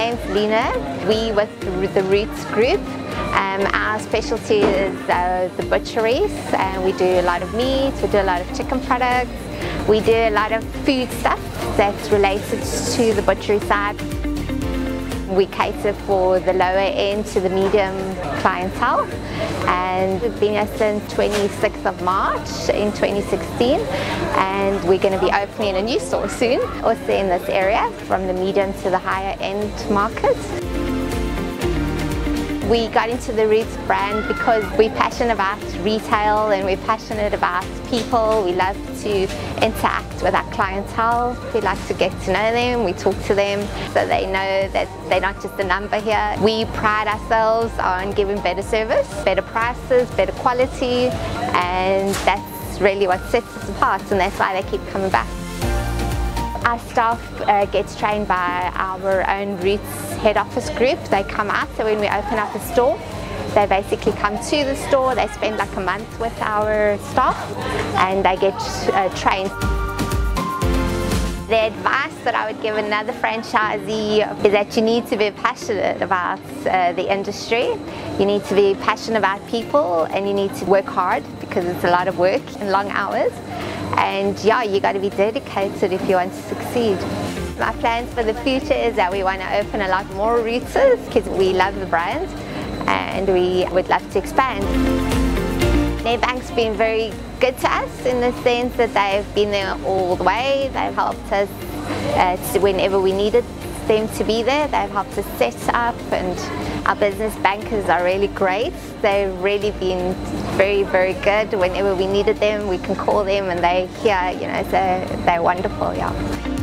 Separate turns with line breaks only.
Angelina. We with the Roots Group um, our specialty is uh, the butcheries and we do a lot of meat, we do a lot of chicken products, we do a lot of food stuff that's related to the butchery side. We cater for the lower end to the medium clientele and we've been here since 26th of March in 2016 and we're going to be opening a new store soon also in this area from the medium to the higher end market. We got into the Roots brand because we're passionate about retail and we're passionate about people. We love to interact with our clientele. We like to get to know them, we talk to them so they know that they're not just a number here. We pride ourselves on giving better service, better prices, better quality and that's really what sets us apart and that's why they keep coming back. Our staff uh, gets trained by our own Roots head office group. They come out, so when we open up a store, they basically come to the store, they spend like a month with our staff and they get uh, trained. The advice that I would give another franchisee is that you need to be passionate about uh, the industry. You need to be passionate about people and you need to work hard because it's a lot of work and long hours. And yeah, you got to be dedicated if you want to succeed. My plans for the future is that we want to open a lot more Rootses because we love the brand and we would love to expand. Nedbank's been very good to us in the sense that they've been there all the way. They've helped us uh, whenever we needed them to be there. They've helped us set up and our business bankers are really great. They've really been very, very good. Whenever we needed them, we can call them and they're here, you know, so they're wonderful, yeah.